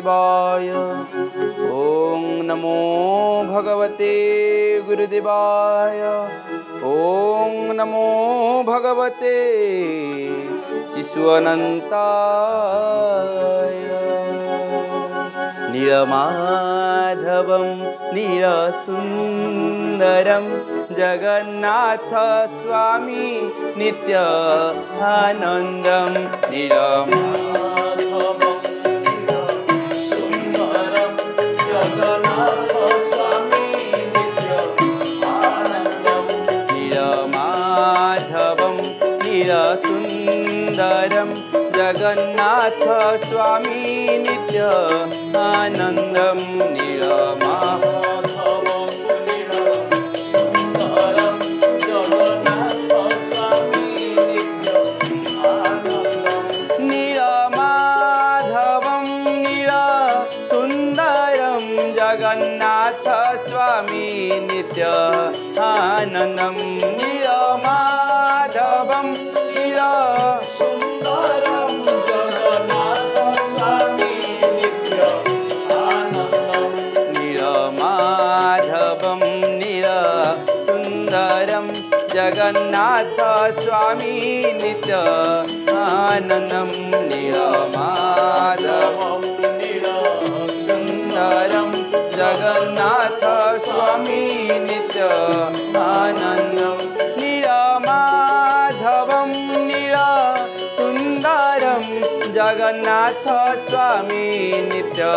गुरुदेवाय। ॐ नमो भगवते गुरुदेवाय। ॐ नमो भगवते शिशुअनन्ताय। निरमाधवं निरसुन्दरं जगन्नाथस्वामी नित्यानन्दं। निरम नीलसुन्दरं जगन्नाथ स्वामी नित्य आनन्दं नीलमाधवं नीलसुन्दरं जगन्नाथ स्वामी नित्य आनन्दं जगन्नाथ स्वामी नित्य आनन्दं नीलमाधवं नीलसुन्दरं जगन्नाथ स्वामी नित्य आनन्दं नीलमाधवं नीलसुन्दरं जगन्नाथ स्वामी नित्य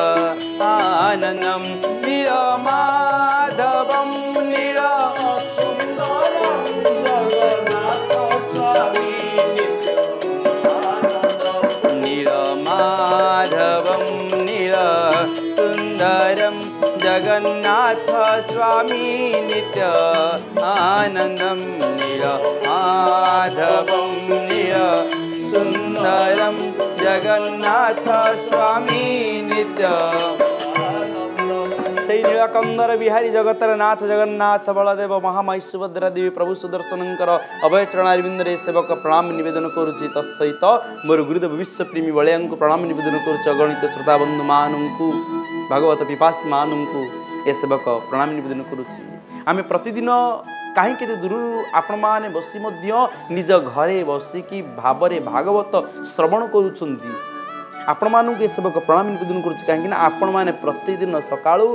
आनन्दं नीलमाधवं नीलसुन्दरं जगन्नाथ स्वामी नित्य आनन्दं निर माधवं निर सुन्दरं जगन्नाथ स्वामी नित्य श्री नीलकंदर बिहारी जगतर नाथ जगन्नाथ, बलदेव महामाई सुभद्रा देवी, प्रभु सुदर्शनकर अभय चरणारविंदे सेवक, प्रणाम नवेदन करुच्ची तत्सहित मोर गुरुदेव विश्वप्रेमी बलिया प्रणाम नवेदन करुच्छ अगणित श्रोताबंधु मानू ଭାଗବତ ପିପାସୀମାନଙ୍କୁ ଏ ସେବକ ପ୍ରଣାମ ନିବେଦନ କରୁଛି ଆମେ ପ୍ରତିଦିନ କାହିଁକି ଏତେ ଦୂରରୁ ଆପଣମାନେ ବସି ମଧ୍ୟ ନିଜ ଘରେ ବସିକି ଭାବରେ ଭାଗବତ ଶ୍ରବଣ କରୁଛନ୍ତି ଆପଣମାନଙ୍କୁ ଏ ସେବକ ପ୍ରଣାମ ନିବେଦନ କରୁଛି କାହିଁକିନା ଆପଣମାନେ ପ୍ରତିଦିନ ସକାଳୁ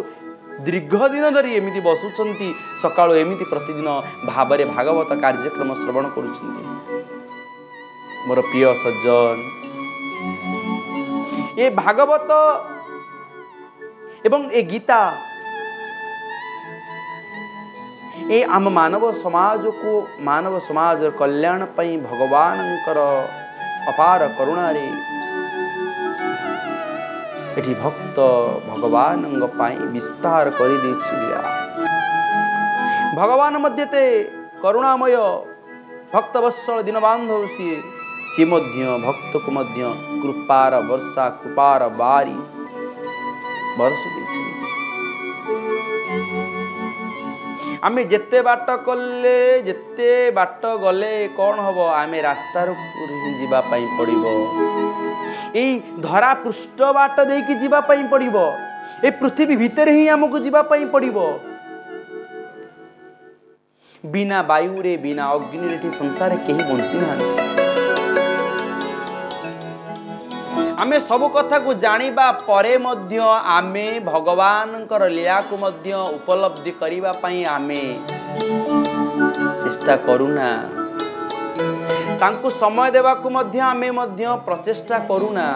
ଦୀର୍ଘ ଦିନ ଧରି ଏମିତି ବସୁଛନ୍ତି ସକାଳୁ ଏମିତି ପ୍ରତିଦିନ ଭାବରେ ଭାଗବତ କାର୍ଯ୍ୟକ୍ରମ ଶ୍ରବଣ କରୁଛନ୍ତି ମୋର ପ୍ରିୟ ସଜ୍ଜନ ଏ ଭାଗବତ ଏବଂ ଏ ଗୀତା ଏ ଆମ ମାନବ ସମାଜକୁ ମାନବ ସମାଜର କଲ୍ୟାଣ ପାଇଁ ଭଗବାନଙ୍କର ଅପାର କରୁଣାରେ ଏଠି ଭକ୍ତ ଭଗବାନଙ୍କ ପାଇଁ ବିସ୍ତାର କରିଦେଇଛି ଲୀଳା ଭଗବାନ ମଧ୍ୟ ଏତେ କରୁଣାମୟ ଭକ୍ତବତ୍ସଳ ଦୀନବାନ୍ଧବ ସିଏ ସିଏ ମଧ୍ୟ ଭକ୍ତକୁ ମଧ୍ୟ କୃପାର ବର୍ଷା କୃପାର ବାରି ভরসা দিয়েছি আমি যেতে বাট কলে যেতে বাট গলে কোন হব? আমি রাস্তার উপরে যা পড়িব এই ধরা পৃষ্ঠ বাট দিয়ে যা পড়িব এই পৃথিবী ভিতরে হি আমি যা পড়িব বিনা বায়ুরে বিনা অগ্নিরে সংসারে কেহি বঞ্চি না ଆମେ ସବୁ କଥାକୁ ଜାଣିବା ପରେ ମଧ୍ୟ ଆମେ ଭଗବାନଙ୍କର ଲୀଳାକୁ ମଧ୍ୟ ଉପଲବ୍ଧି କରିବା ପାଇଁ ଆମେ ଚେଷ୍ଟା କରୁନା। ତାଙ୍କୁ ସମୟ ଦେବାକୁ ମଧ୍ୟ ଆମେ ମଧ୍ୟ ପ୍ରଚେଷ୍ଟା କରୁନା।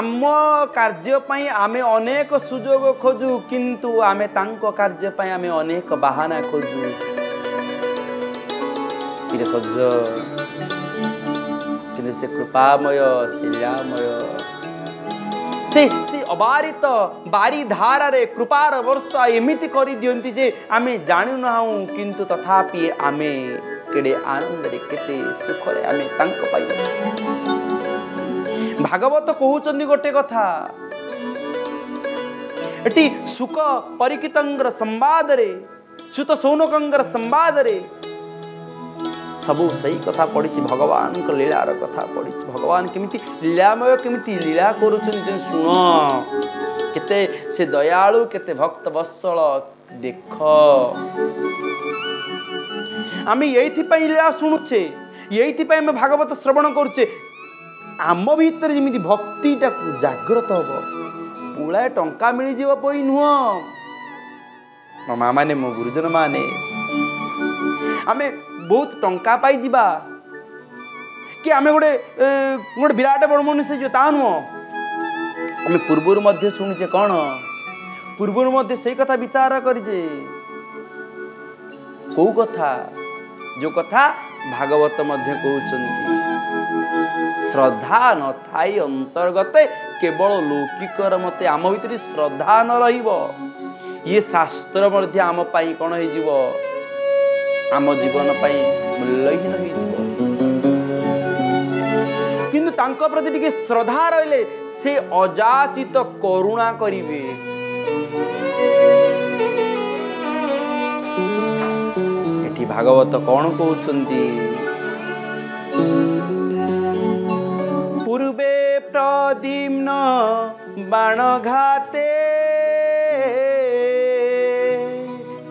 ଆମ କାର୍ଯ୍ୟ ପାଇଁ ଆମେ ଅନେକ ସୁଯୋଗ ଖୋଜୁ କିନ୍ତୁ ଆମେ ତାଙ୍କ କାର୍ଯ୍ୟ ପାଇଁ ଆମେ ଅନେକ ବାହାନା ଖୋଜୁ। ସଜ। ସେ କୃପାମୟ ଲୀଳାମୟ ସେ ସେ ଅବାରିତ ବାରି ଧାରାରେ କୃପାର ବର୍ଷା ଏମିତି କରିଦିଅନ୍ତି ଯେ ଆମେ ଜାଣୁନାହୁଁ କିନ୍ତୁ ତଥାପି ଆମେ କେଡ଼େ ଆନନ୍ଦରେ କେତେ ସୁଖରେ ଆମେ ତାଙ୍କ ପାଇଁ ଭାଗବତ କହୁଛନ୍ତି ଗୋଟେ କଥା। ଏଠି ସୁଖ ପରିକିତଙ୍କର ସମ୍ବାଦରେ ସୁତ ସୌନକଙ୍କର ସମ୍ବାଦରେ ସବୁ ସେଇ କଥା ପଡ଼ିଛି ଭଗବାନଙ୍କ ଲୀଳାର କଥା ପଡ଼ିଛି ଭଗବାନ କେମିତି ଲୀଳାମୟ କେମିତି ଲୀଳା କରୁଛନ୍ତି ଶୁଣ କେତେ ସେ ଦୟାଳୁ କେତେ ଭକ୍ତ ବତ୍ସଳ ଦେଖ ଆମେ ଏଇଥିପାଇଁ ଲୀଳା ଶୁଣୁଛେ ଏଇଥିପାଇଁ ଆମେ ଭାଗବତ ଶ୍ରବଣ କରୁଛେ ଆମ ଭିତରେ ଯେମିତି ଭକ୍ତିଟାକୁ ଜାଗ୍ରତ ହବ ପୁଳାଏ ଟଙ୍କା ମିଳିଯିବ ପଇ ନୁହଁ ମୋ ମା ମାନେ ମୋ ଗୁରୁଜନ ମାନେ ଆମେ ବହୁତ ଟଙ୍କା ପାଇଯିବା। କି ଆମେ ଗୋଟେ ଗୋଟେ ବିରାଟ ବଡ଼ ମଣିଷ ହେଇଯିବା ତା ନୁହଁ। ଆମେ ପୂର୍ବରୁ ମଧ୍ୟ ଶୁଣିଛେ କ'ଣ? ପୂର୍ବରୁ ମଧ୍ୟ ସେଇ କଥା ବିଚାର କରିଛେ। କୋଉ କଥା? ଯୋଉ କଥା ଭାଗବତ ମଧ୍ୟ କହୁଛନ୍ତି। ଶ୍ରଦ୍ଧା ନଥାଇ ଅନ୍ତର୍ଗତେ କେବଳ ଲୌକିକର ମତେ ଆମ ଭିତରେ ଶ୍ରଦ୍ଧା ନ ରହିବ। ଇଏ ଶାସ୍ତ୍ର ମଧ୍ୟ ଆମ ପାଇଁ କ'ଣ ହେଇଯିବ? ଆମ ଜୀବନ ପାଇଁ ମୂଲ୍ୟହୀନ ହେଇଯିବ। କିନ୍ତୁ ତାଙ୍କ ପ୍ରତି ଟିକେ ଶ୍ରଦ୍ଧା ରହିଲେ ସେ ଅଯାଚିତ କରୁଣା କରିବେ। ଏଠି ଭାଗବତ କ'ଣ କହୁଛନ୍ତି? ପୂର୍ବେ ପ୍ରଦୀମ୍ନ ବାଣଘାତେ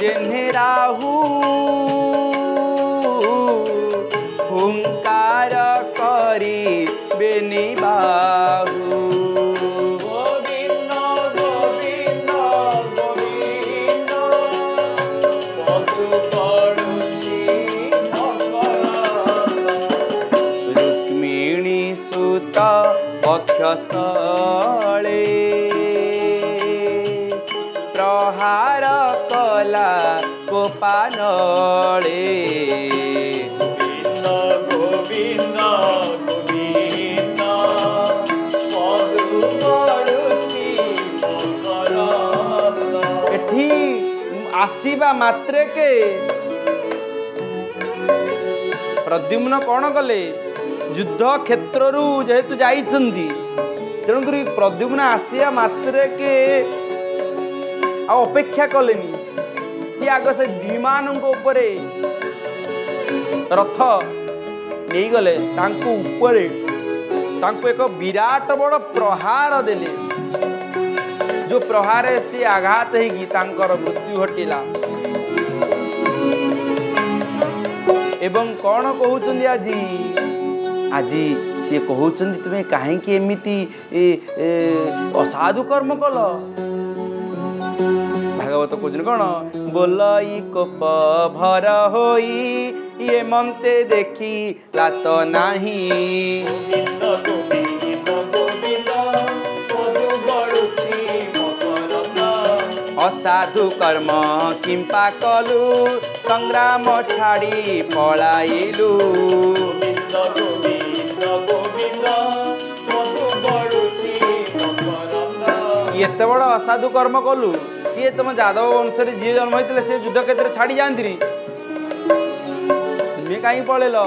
जिन्हें राहू ଆସିବା ମାତ୍ରକେ ପ୍ରଦ୍ୟୁମ୍ନ କ'ଣ କଲେ? ଯୁଦ୍ଧ କ୍ଷେତ୍ରରୁ ଯେହେତୁ ଯାଇଛନ୍ତି ତେଣୁକରି ପ୍ରଦ୍ୟୁମ୍ନ ଆସିବା ମାତ୍ରକେ ଆଉ ଅପେକ୍ଷା କଲେନି। ସିଏ ଆଗ ସେ ଦ୍ୱିମାନଙ୍କ ଉପରେ ରଥ ନେଇଗଲେ ତାଙ୍କୁ ଉପରେ ତାଙ୍କୁ ଏକ ବିରାଟ ବଡ଼ ପ୍ରହାର ଦେଲେ। जो प्रहारे से आघात होगी मृत्यु घटिला एवं कौन कहते आज? आज सी कहते तुम्हें कहीं एमती असाधु कर्म कल? भागवत कह कौन? बोल कोप भर हो ये ममते देखी लात नहीं। ଅସାଧୁ କର୍ମ କିମ୍ପା କଲୁ ସଂଗ୍ରାମ ଛାଡ଼ି ପଳାଇଲୁ গোবিন্দ গোবিন্দ গোবিন্দ মধু গড়ুছি মকর ଇଏ ଏତେ ବଡ଼ ଅସାଧୁ କର୍ମ କଲୁ ଇଏ ତମ ଯାଦବ ବଂଶରେ ଯିଏ ଜନ୍ମ ହେଇଥିଲେ ସେ ଯୁଦ୍ଧ କ୍ଷେତ୍ରରେ ଛାଡ଼ି ଯାଆନ୍ତିନି ତୁମେ କାହିଁକି ପଳେଇଲ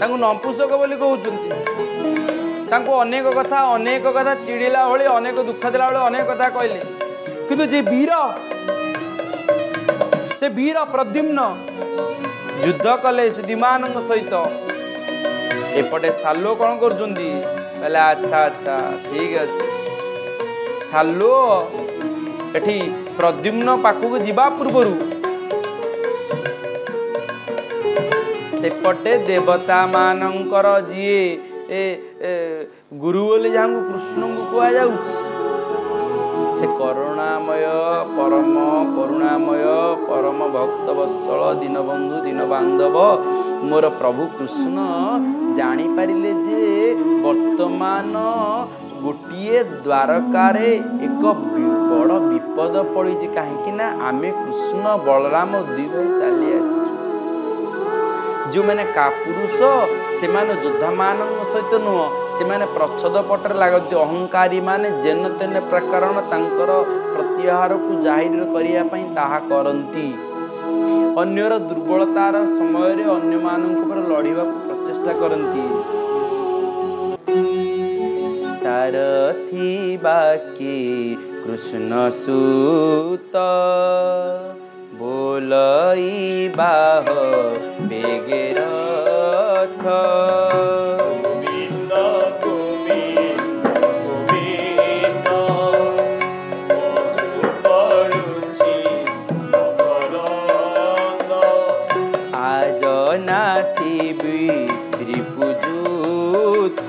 ତାଙ୍କୁ ନପୁସକ ବୋଲି କହୁଛନ୍ତି ତାଙ୍କୁ ଅନେକ କଥା ଅନେକ କଥା ଚିଡ଼ିଲା ଭଳି ଅନେକ ଦୁଃଖ ଦେଲା ଭଳି ଅନେକ କଥା କହିଲେ କିନ୍ତୁ ଯେ ବୀର ସେ ବୀର ପ୍ରଦ୍ୟୁମ୍ନ ଯୁଦ୍ଧ କଲେ ସେ ଦିମାନଙ୍କ ସହିତ ଏପଟେ ସାଲୁ କ'ଣ କରୁଛନ୍ତି କହିଲେ ଆଚ୍ଛା ଆଚ୍ଛା ଠିକ ଅଛି ସାଲୁ ଏଠି ପ୍ରଦ୍ୟୁମ୍ନ ପାଖକୁ ଯିବା ପୂର୍ବରୁ ସେପଟେ ଦେବତା ମାନଙ୍କର ଯିଏ ଏ ଏ, ଗୁରୁ ବୋଲି ଯାହାଙ୍କୁ କୃଷ୍ଣଙ୍କୁ କୁହାଯାଉଛି ସେ କରୁଣାମୟ ପରମ କରୁଣାମୟ ପରମ ଭକ୍ତ ବତ୍ସଳ ଦୀନବନ୍ଧୁ ଦୀନ ବାନ୍ଧବ ମୋର ପ୍ରଭୁ କୃଷ୍ଣ ଜାଣିପାରିଲେ ଯେ ବର୍ତ୍ତମାନ ଗୋଟିଏ ଦ୍ୱାରକାରେ ଏକ ବଡ଼ ବିପଦ ପଡ଼ିଛି କାହିଁକି ନା ଆମେ କୃଷ୍ଣ ବଳରାମ ଦୁଇ ଭାଇ ଚାଲି ଆସିଛୁ। ଯେଉଁମାନେ କାପୁରୁଷ ସେମାନେ ଯୋଦ୍ଧାମାନଙ୍କ ସହିତ ନୁହଁ ସେମାନେ ପ୍ରଚ୍ଛଦ ପଟରେ ଲାଗନ୍ତି ଅହଙ୍କାରୀ ମାନେ ଯେନ ତେନ ପ୍ରକରଣ ତାଙ୍କର ପ୍ରତ୍ୟାହାରକୁ ଜାହିର କରିବା ପାଇଁ ତାହା କରନ୍ତି। ଅନ୍ୟର ଦୁର୍ବଳତାର ସମୟରେ ଅନ୍ୟମାନଙ୍କ ଉପରେ ଲଢ଼ିବାକୁ ପ୍ରଚେଷ୍ଟା କରନ୍ତି। ବାକି କୃଷ୍ଣ ସୁତ ବୋଲଇ ବାହ ବେଗେ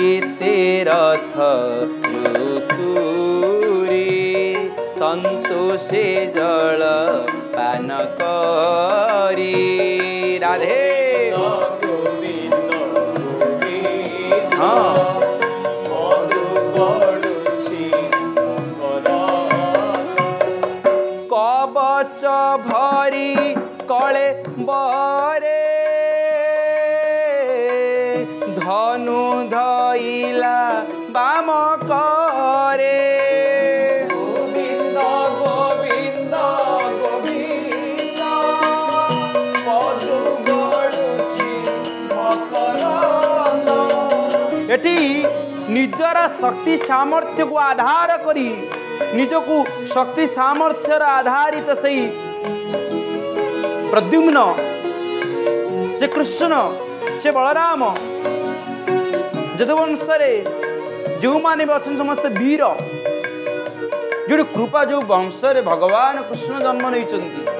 चित्ते रथ ऋतुरी सन्तोषे जल पान करी। राधे। এটি ନିଜର ଶକ୍ତି ସାମର୍ଥ୍ୟକୁ ଆଧାର କରି ନିଜକୁ ଶକ୍ତି ସାମର୍ଥ୍ୟର ଆଧାରିତ ସେଇ ପ୍ରଦ୍ୟୁମ୍ନ ସେ କୃଷ୍ଣ ସେ ବଳରାମ ଯଦୁବଂଶରେ ଯେଉଁମାନେ ବି ଅଛନ୍ତି ସମସ୍ତେ ବୀର ଯେଉଁଠି କୃପା ଯେଉଁ ବଂଶରେ ଭଗବାନ କୃଷ୍ଣ ଜନ୍ମ ନେଇଛନ୍ତି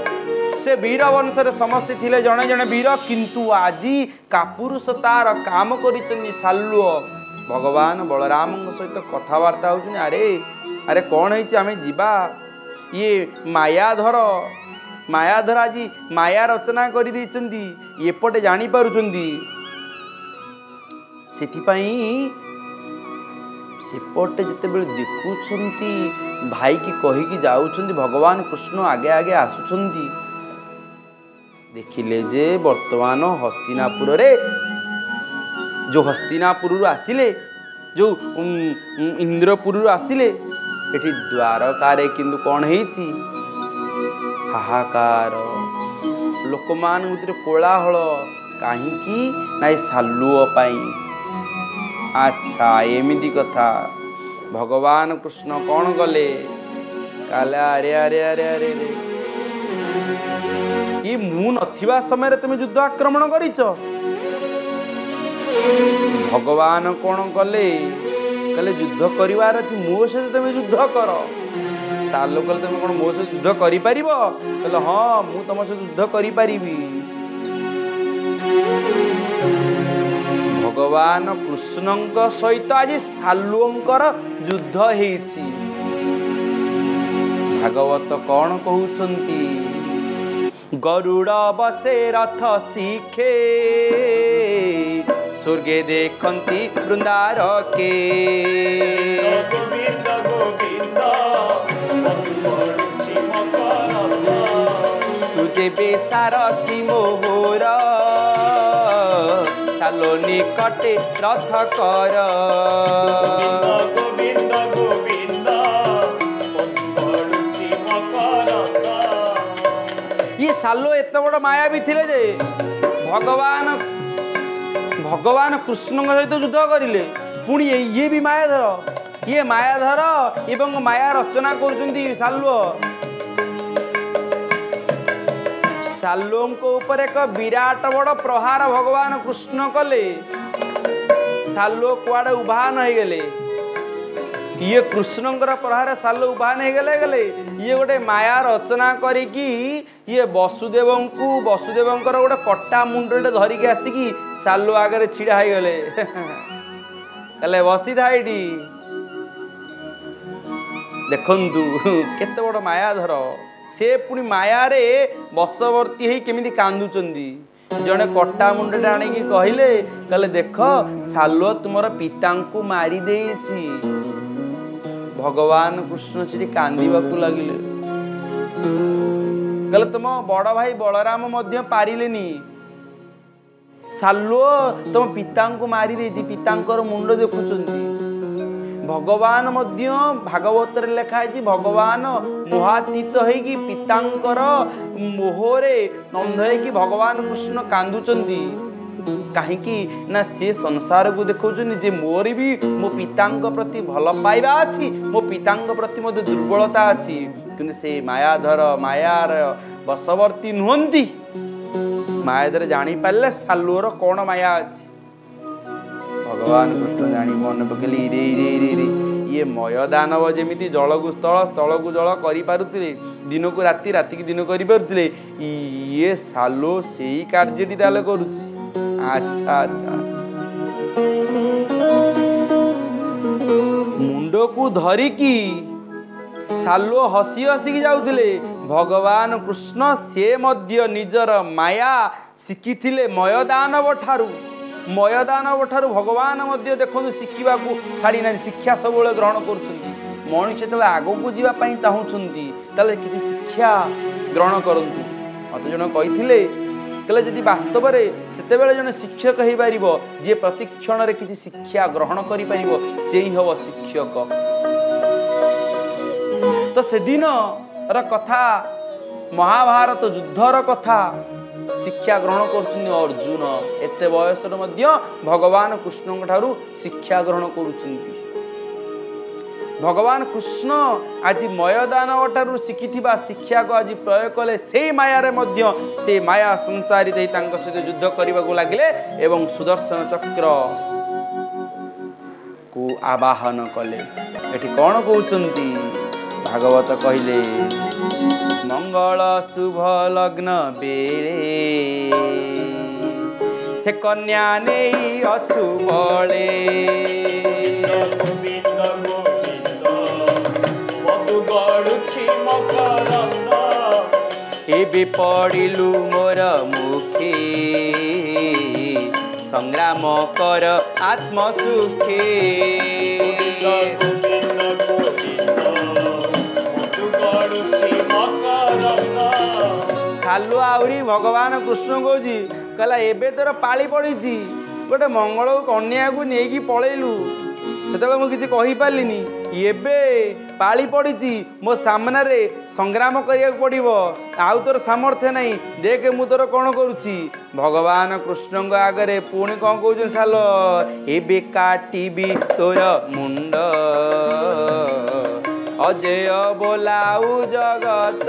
ସେ ବୀର ବଂଶରେ ସମସ୍ତେ ଥିଲେ ଜଣେ ଜଣେ ବୀର। କିନ୍ତୁ ଆଜି କାପୁରୁଷ ତାର କାମ କରିଛନ୍ତି ସାଲୁଅ। ଭଗବାନ ବଳରାମଙ୍କ ସହିତ କଥାବାର୍ତ୍ତା ହେଉଛନ୍ତି। ଆରେ ଆରେ କ'ଣ ହେଇଛି? ଆମେ ଯିବା। ଇଏ ମାୟାଧର ମାୟାଧର ଆଜି ମାୟା ରଚନା କରିଦେଇଛନ୍ତି। ଏପଟେ ଜାଣିପାରୁଛନ୍ତି। ସେଥିପାଇଁ ସେପଟେ ଯେତେବେଳେ ଦେଖୁଛନ୍ତି ଭାଇକି କହିକି ଯାଉଛନ୍ତି ଭଗବାନ କୃଷ୍ଣ ଆଗେ ଆଗେ ଆସୁଛନ୍ତି। ଦେଖିଲେ ଯେ ବର୍ତ୍ତମାନ ହସ୍ତିନାପୁରରେ ଯେଉଁ ହସ୍ତିନାପୁରରୁ ଆସିଲେ ଯେଉଁ ଉମ୍, ଉମ୍, ଇନ୍ଦ୍ରପୁରରୁ ଆସିଲେ ଏଠି ଦ୍ୱାରକାରେ କିନ୍ତୁ କ'ଣ ହେଇଛି ହାହାକାର ଲୋକମାନଙ୍କ ଭିତରେ କୋଳାହଳ କାହିଁକି? ନା ଏ ସାଲୁଅ ପାଇଁ। ଆଚ୍ଛା ଏମିତି କଥା। ଭଗବାନ କୃଷ୍ଣ କ'ଣ କଲେ? କାଲେ ଆରେ ଆରେ ଆରେ ଆରେ। ଆରେ ଇ ମୁଁ ନଥିବା ସମୟରେ ତୁମେ ଯୁଦ୍ଧ ଆକ୍ରମଣ କରିଛ। ଭଗବାନ କ'ଣ କଲେ? କହିଲେ ଯୁଦ୍ଧ କରିବାର ଅଛି ମୋ ସହିତ ତୁମେ ଯୁଦ୍ଧ କର। ସାଲ କହିଲେ ତୁମେ କ'ଣ ମୋ ସହିତ ଯୁଦ୍ଧ କରିପାରିବ? କହିଲେ ହଁ ମୁଁ ତମ ସହିତ ଯୁଦ୍ଧ କରିପାରିବି। ଭଗବାନ କୃଷ୍ଣଙ୍କ ସହିତ ଆଜି ସାଲୁଙ୍କର ଯୁଦ୍ଧ ହେଇଛି। ଭାଗବତ କ'ଣ କହୁଛନ୍ତି? গরুড় বসে রথ শিখে। স্বর্গে দেখন্তি বৃন্দার কে তুজে দেবে সারথি মোহর সালো নিকটে রথ কর। গোবিন্দ গোবিন্দ ସାଲୋ ଏତେ ବଡ଼ ମାୟାବୀ ଥିଲେ ଯେ ଭଗବାନ ଭଗବାନ କୃଷ୍ଣଙ୍କ ସହିତ ଯୁଦ୍ଧ କରିଲେ। ପୁଣି ଇଏ ବି ମାୟାଧର ଇଏ ମାୟାଧର ଏବଂ ମାୟା ରଚନା କରୁଛନ୍ତି ସାଲୁଅ। ସାଲୁଅଙ୍କ ଉପରେ ଏକ ବିରାଟ ବଡ଼ ପ୍ରହାର ଭଗବାନ କୃଷ୍ଣ କଲେ। ସାଲୁଅ କୁଆଡ଼େ ଉଭାନ ହେଇଗଲେ? ଇଏ କୃଷ୍ଣଙ୍କର ପ୍ରହାର ସାଲ ଉଭାନ ହେଇଗଲେ ଗଲେ ଇଏ ଗୋଟେ ମାୟା ରଚନା କରିକି ଇଏ ବସୁଦେବଙ୍କୁ ବସୁଦେବଙ୍କର ଗୋଟେ କଟା ମୁଣ୍ଡଟେ ଧରିକି ଆସିକି ସାଲୁ ଆଗରେ ଛିଡ଼ା ହେଇଗଲେ। ହେଲେ ବସିଥା ଏଇଠି ଦେଖନ୍ତୁ କେତେ ବଡ଼ ମାୟାଧର ସେ ପୁଣି ମାୟାରେ ବଶବର୍ତ୍ତୀ ହେଇ କେମିତି କାନ୍ଦୁଛନ୍ତି ଜଣେ କଟା ମୁଣ୍ଡଟା ଆଣିକି କହିଲେ କହିଲେ ଦେଖ ସାଲୁଅ ତୁମର ପିତାଙ୍କୁ ମାରି ଦେଇଛି। ଭଗବାନ କୃଷ୍ଣ ସେଠି କାନ୍ଦିବାକୁ ଲାଗିଲେ। କହିଲେ ତମ ବଡ ଭାଇ ବଳରାମ ମଧ୍ୟ ପାରିଲେନି। ସାଲୁଅ ତମ ପିତାଙ୍କୁ ମାରି ଦେଇଛି ପିତାଙ୍କର ମୁଣ୍ଡ ଦେଖୁଛନ୍ତି। ଭଗବାନ ମଧ୍ୟ ଭାଗବତରେ ଲେଖା ହେଇଛି ଭଗବାନ ମୋହାତୀତ ହେଇକି ପିତାଙ୍କର ମୋହରେ ନନ୍ଦ ହେଇକି ଭଗବାନ କୃଷ୍ଣ କାନ୍ଦୁଛନ୍ତି। କାହିଁକି ନା ସେ ସଂସାରକୁ ଦେଖାଉଛନ୍ତି ଯେ ମୋର ବି ମୋ ପିତାଙ୍କ ପ୍ରତି ଭଲ ପାଇବା ଅଛି ମୋ ପିତାଙ୍କ ପ୍ରତି ମଧ୍ୟ ଦୁର୍ବଳତା ଅଛି। କିନ୍ତୁ ସେ ମାୟାଧର ମାୟାର ବଶବର୍ତ୍ତୀ ନୁହନ୍ତି। ମାୟାଧର ଜାଣିପାରିଲେ ସାଲୁଅର କ'ଣ ମାୟା ଅଛି? ଭଗବାନ କୃଷ୍ଣ ଜାଣି ମନେ ପକେଇଲେ ଇରେ ଇରେ ଇରେ ଇରେ ଇଏ ମୟ ଦାନବ ଯେମିତି ଜଳକୁ ସ୍ଥଳ ସ୍ଥଳକୁ ଜଳ କରିପାରୁଥିଲେ ଦିନକୁ ରାତି ରାତିକି ଦିନ କରିପାରୁଥିଲେ ଇଏ ସାଲୋ ସେଇ କାର୍ଯ୍ୟଟି ତାହେଲେ କରୁଛି। ମୁଣ୍ଡକୁ ଧରିକି ସାଲୁଅ ହସି ହସିକି ଯାଉଥିଲେ। ଭଗବାନ କୃଷ୍ଣ ସେ ମଧ୍ୟ ନିଜର ମାୟା ଶିଖିଥିଲେ ମୟଦାନବ ଠାରୁ ମୟଦାନବ ଠାରୁ ଭଗବାନ ମଧ୍ୟ ଦେଖନ୍ତୁ ଶିଖିବାକୁ ଛାଡ଼ି ନାହାନ୍ତି ଶିକ୍ଷା ସବୁବେଳେ ଗ୍ରହଣ କରୁଛନ୍ତି। ମଣିଷ ଯେତେବେଳେ ଆଗକୁ ଯିବା ପାଇଁ ଚାହୁଁଛନ୍ତି ତାହେଲେ କିଛି ଶିକ୍ଷା ଗ୍ରହଣ କରନ୍ତୁ। ମୋତେ ଜଣେ କହିଥିଲେ କହିଲେ ଯଦି ବାସ୍ତବରେ ସେତେବେଳେ ଜଣେ ଶିକ୍ଷକ ହେଇପାରିବ ଯିଏ ପ୍ରତି କ୍ଷଣରେ କିଛି ଶିକ୍ଷା ଗ୍ରହଣ କରିପାରିବ ସେଇ ହେବ ଶିକ୍ଷକ। ତ ସେଦିନର କଥା ମହାଭାରତ ଯୁଦ୍ଧର କଥା ଶିକ୍ଷା ଗ୍ରହଣ କରୁଛନ୍ତି ଅର୍ଜୁନ। ଏତେ ବୟସରେ ମଧ୍ୟ ଭଗବାନ କୃଷ୍ଣଙ୍କ ଠାରୁ ଶିକ୍ଷା ଗ୍ରହଣ କରୁଛନ୍ତି। ଭଗବାନ କୃଷ୍ଣ ଆଜି ମୟଦାନବ ଠାରୁ ଶିଖିଥିବା ଶିକ୍ଷାକୁ ଆଜି ପ୍ରୟୋଗ କଲେ ସେଇ ମାୟାରେ ମଧ୍ୟ ସେ ମାୟା ସଂସାରିତ ହେଇ ତାଙ୍କ ସହିତ ଯୁଦ୍ଧ କରିବାକୁ ଲାଗିଲେ ଏବଂ ସୁଦର୍ଶନ ଚକ୍ର କୁ ଆବାହନ କଲେ। ଏଠି କ'ଣ କହୁଛନ୍ତି? ଭାଗବତ କହିଲେ ମଙ୍ଗଳ ଶୁଭ ଲଗ୍ନ ବେଳେ ସେ କନ୍ୟା ନେଇ ଅଛୁ ବଳେ। ଏବେ ପଡ଼ିଲୁ ମୋର ମୁଖେ ସଂଗ୍ରାମ କର ଆତ୍ମ ସୁଖେ ଗୋବିନ୍ଦ ଗୋବିନ୍ଦ ମଧୁ ଗଡୁଛି ମକରନ୍ଦ ସାଲୁ ଆହୁରି ଭଗବାନ କୃଷ୍ଣ କହୁଛି କହିଲା ଏବେ ତୋର ପାଳି ପଡ଼ିଛି ଗୋଟେ ମଙ୍ଗଳ କନ୍ୟାକୁ ନେଇକି ପଳେଇଲୁ। ସେତେବେଳେ ମୁଁ କିଛି କହିପାରିଲିନି। ଏବେ ପାଳି ପଡ଼ିଛି ମୋ ସାମ୍ନାରେ ସଂଗ୍ରାମ କରିବାକୁ ପଡ଼ିବ। ଆଉ ତୋର ସାମର୍ଥ୍ୟ ନାହିଁ। ଦେଖେ ମୁଁ ତୋର କ'ଣ କରୁଛି ଭଗବାନ କୃଷ୍ଣଙ୍କ ଆଗରେ ପୁଣି କ'ଣ କହୁଛନ୍ତି ସାଲ? ଏବେ କାଟିବି ତୋର ମୁଣ୍ଡ। ଅଜୟ ବୋଲାଉ ଜଗତ।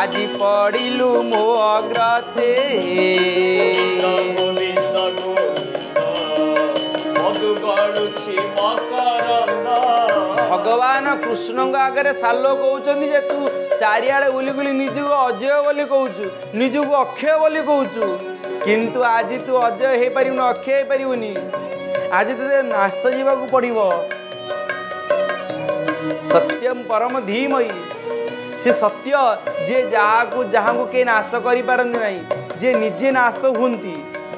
ଆଜି ପଡ଼ିଲୁ ମୋ ଅଗ୍ରତେ। ଭଗବାନ କୃଷ୍ଣଙ୍କ ଆଗରେ ସାଲ କହୁଛନ୍ତି ଯେ ତୁ ଚାରିଆଡ଼େ ବୁଲି ବୁଲି ନିଜକୁ ଅଜୟ ବୋଲି କହୁଛୁ ନିଜକୁ ଅକ୍ଷୟ ବୋଲି କହୁଛୁ। କିନ୍ତୁ ଆଜି ତୁ ଅଜୟ ହେଇପାରିବୁନି ଅକ୍ଷୟ ହେଇପାରିବୁନି। ଆଜି ତତେ ନାଶ ଯିବାକୁ ପଡ଼ିବ। ସତ୍ୟମ ପରମ ଧୀମୟୀ সে সত্য যে যাহাকু যাহাকু কে নাশ করিপারন্তি নাই যে নিজে নাশ হুঁতি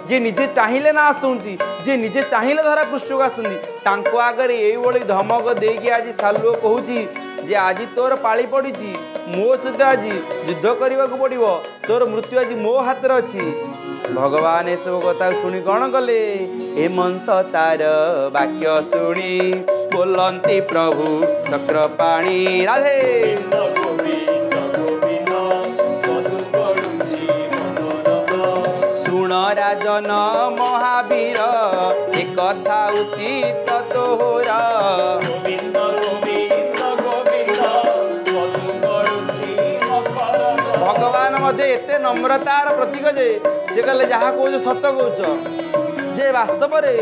যে নিজে চাইলে না আসুন্তি যে নিজে চাইলে ধরা পৃষ্ঠক আসুন্তি তাঙ্ক আগরে এইভাবে ধমক দিয়ে আজ সালুও কুচি যে আজি তোর পাড়ি পড়িছি মো সহ আজি যুদ্ধ করা পড়ব তোর মৃত্যু আজি মো হাতের অছি ভগবান এসব কথা শুনি কণ কলে হেমন্ত তার বাক্য শুনি बोलती प्रभु चक्रपाणी राधे ରାଜନ ମହାବୀର ଏ କଥା ଉଚିତ ତୋର ଗୋବିନ୍ଦ ଗୋବିନ୍ଦ ଗୋବିନ୍ଦ ମଧୁ ଗଳୁଛି ମକରନ୍ଦ ଭଗବାନ ମଧ୍ୟ ଏତେ ନମ୍ରତାର ପ୍ରତୀକ ଯେ ସେ କହିଲେ ଯାହା କହୁଛ ସତ କହୁଛ ଯେ ବାସ୍ତବରେ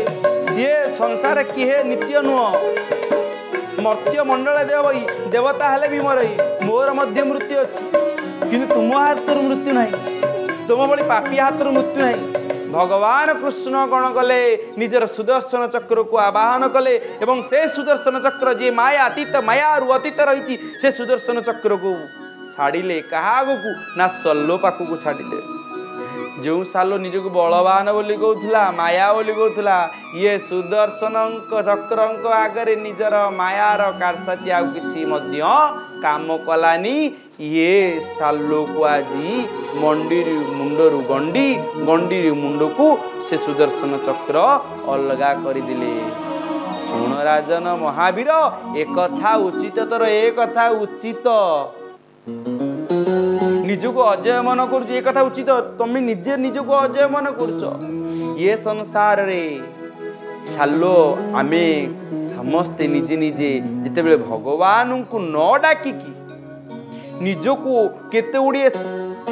ଇଏ ସଂସାର କିଏ ନିତ୍ୟ ନୁହଁ ମର୍ତ୍ୟ ମଣ୍ଡଳ ଦେବ ଦେବତା ହେଲେ ବି ମୋର ମୋର ମଧ୍ୟ ମୃତ୍ୟୁ ଅଛି କିନ୍ତୁ ତୁମ ହାତରୁ ମୃତ୍ୟୁ ନାହିଁ ତୁମ ଭଳି ପାପି ହାତରୁ ମୃତ୍ୟୁ ନାହିଁ ଭଗବାନ କୃଷ୍ଣ କ'ଣ କଲେ ନିଜର ସୁଦର୍ଶନ ଚକ୍ରକୁ ଆବାହନ କଲେ ଏବଂ ସେ ସୁଦର୍ଶନ ଚକ୍ର ଯିଏ ମାୟା ଅତୀତ ମାୟାରୁ ଅତୀତ ରହିଛି ସେ ସୁଦର୍ଶନ ଚକ୍ରକୁ ଛାଡ଼ିଲେ କାହା ଆଗକୁ ନା ସଲ୍ଲୋ ପାଖକୁ ଛାଡ଼ିଲେ। ଯେଉଁ ସାଲ ନିଜକୁ ବଳବାନ ବୋଲି କହୁଥିଲା ମାୟା ବୋଲି କହୁଥିଲା ଇଏ ସୁଦର୍ଶନଙ୍କ ଚକ୍ରଙ୍କ ଆଗରେ ନିଜର ମାୟାର କାରସାତି ଆଉ କିଛି ମଧ୍ୟ କାମ କଲାନି। ଇଏ ସାଲକୁ ଆଜି ମଣ୍ଡିରୁ ମୁଣ୍ଡରୁ ଗଣ୍ଡି ଗଣ୍ଡିରୁ ମୁଣ୍ଡକୁ ସେ ସୁଦର୍ଶନ ଚକ୍ର ଅଲଗା କରିଦେଲେ। ଶୁଣ ରାଜନ ମହାବୀର ଏକଥା ଉଚିତ ତୋର ଏ କଥା ଉଚିତ। ନିଜକୁ ଅଜୟ ମନ କରୁଛ ଏ କଥା ଉଚିତ। ତମେ ନିଜେ ନିଜକୁ ଅଜୟ ମନ କରୁଛ। ଏ ସଂସାରରେ ସାଲୋ ଆମେ ସମସ୍ତେ ନିଜେ ନିଜେ ଯେତେବେଳେ ଭଗବାନଙ୍କୁ ନ ଡାକିକି ନିଜକୁ କେତେ ଗୁଡ଼ିଏ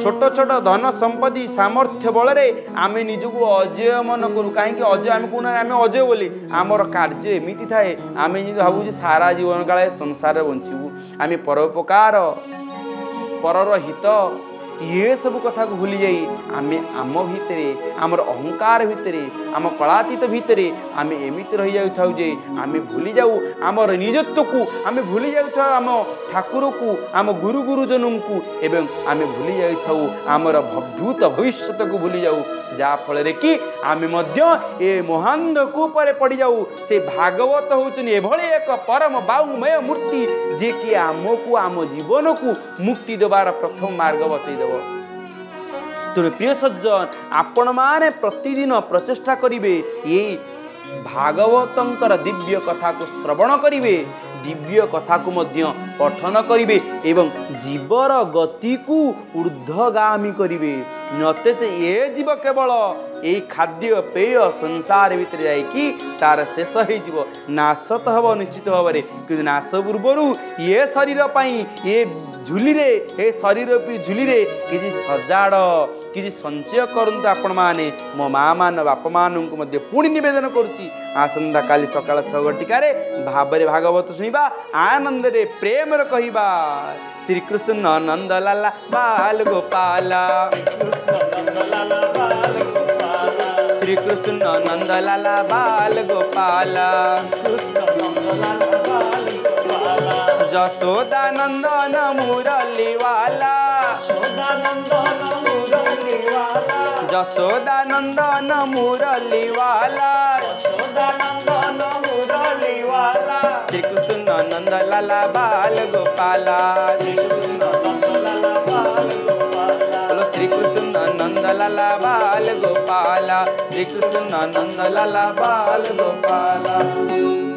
ଛୋଟ ଛୋଟ ଧନ ସମ୍ପତ୍ତି ସାମର୍ଥ୍ୟ ବଳରେ ଆମେ ନିଜକୁ ଅଜୟ ମନ କରୁ। କାହିଁକି ଅଜୟ? ଆମେ କହୁନା ଆମେ ଅଜୟ ବୋଲି। ଆମର କାର୍ଯ୍ୟ ଏମିତି ଥାଏ ଆମେ ଯେମିତି ଭାବୁଛୁ ସାରା ଜୀବନ କାଳେ ସଂସାରରେ ବଞ୍ଚିବୁ। ଆମେ ପରୋପକାର ପରର ହିତ ଇଏ ସବୁ କଥାକୁ ଭୁଲି ଯାଇ ଆମେ ଆମ ଭିତରେ ଆମର ଅହଙ୍କାର ଭିତରେ ଆମ କଳାତୀତ ଭିତରେ ଆମେ ଏମିତି ରହିଯାଉଥାଉ ଯେ ଆମେ ଭୁଲି ଯାଉ ଆମର ନିଜତ୍ୱକୁ ଆମେ ଭୁଲି ଯାଉଥାଉ ଆମ ଠାକୁରକୁ ଆମ ଗୁରୁ ଗୁରୁଜନଙ୍କୁ ଏବଂ ଆମେ ଭୁଲି ଯାଇଥାଉ ଆମର ଭୂତ ଭବିଷ୍ୟତକୁ ଭୁଲି ଯାଉ ଯାହାଫଳରେ କି ଆମେ ମଧ୍ୟ ଏ ମହାନ୍ଧକୁ ଉପରେ ପଡ଼ିଯାଉ ସେ ଭାଗବତ ହେଉଛନ୍ତି ଏଭଳି ଏକ ପରମ ବାଉମୟ ମୂର୍ତ୍ତି ଯିଏକି ଆମକୁ ଆମ ଜୀବନକୁ ମୁକ୍ତି ଦେବାର ପ୍ରଥମ ମାର୍ଗ ବତେଇ ଦେବ ତେଣୁ ପ୍ରିୟ ସଜ୍ଜନ ଆପଣମାନେ ପ୍ରତିଦିନ ପ୍ରଚେଷ୍ଟା କରିବେ ଏଇ ଭାଗବତଙ୍କର ଦିବ୍ୟ କଥାକୁ ଶ୍ରବଣ କରିବେ ଦିବ୍ୟ କଥାକୁ ମଧ୍ୟ ପଠନ କରିବେ ଏବଂ ଜୀବର ଗତିକୁ ଉର୍ଦ୍ଧ୍ୱଗାମୀ କରିବେ। ନଚେତ ଏ ଜୀବ କେବଳ ଏଇ ଖାଦ୍ୟ ପେୟ ସଂସାର ଭିତରେ ଯାଇକି ତାର ଶେଷ ହେଇଯିବ ନାଶ ତ ହେବ ନିଶ୍ଚିତ ଭାବରେ। କିନ୍ତୁ ନାଶ ପୂର୍ବରୁ ଏ ଶରୀର ପାଇଁ ଏ ଝୁଲିରେ ଏ ଶରୀର ଝୁଲିରେ କିଛି ସଜାଡ଼ କିଛି ସଞ୍ଚୟ କରନ୍ତୁ ଆପଣମାନେ। ମୋ ମା' ମାନ ବାପାମାନଙ୍କୁ ମଧ୍ୟ ପୁଣି ନିବେଦନ କରୁଛି। ଆସନ୍ତାକାଲି ସକାଳ ଛଅ ଘଟିକାରେ ଭାବରେ ଭାଗବତ ଶୁଣିବା ଆନନ୍ଦରେ ପ୍ରେମରେ କହିବା। ଶ୍ରୀକୃଷ୍ଣ ନନ୍ଦଲାଲା ବାଲ ଗୋପାଲ। କୃଷ୍ଣ ନନ୍ଦଲାଲ ବାଲ ଗୋପାଳ ଶ୍ରୀକୃଷ୍ଣ ନନ୍ଦଲାଲା ବାଲ ଗୋପାଲ। କୃଷ୍ଣ ନନ୍ଦଲାଲ जसोदा नंदन मुरली वाला। जसोदा नंदन मुरली वाला। श्री कृष्ण नंद लाला बाल गोपाला। श्री कृष्ण नंद लाला बाल गोपाला। श्रीकृष्ण नंद लाला बाल गोपाला।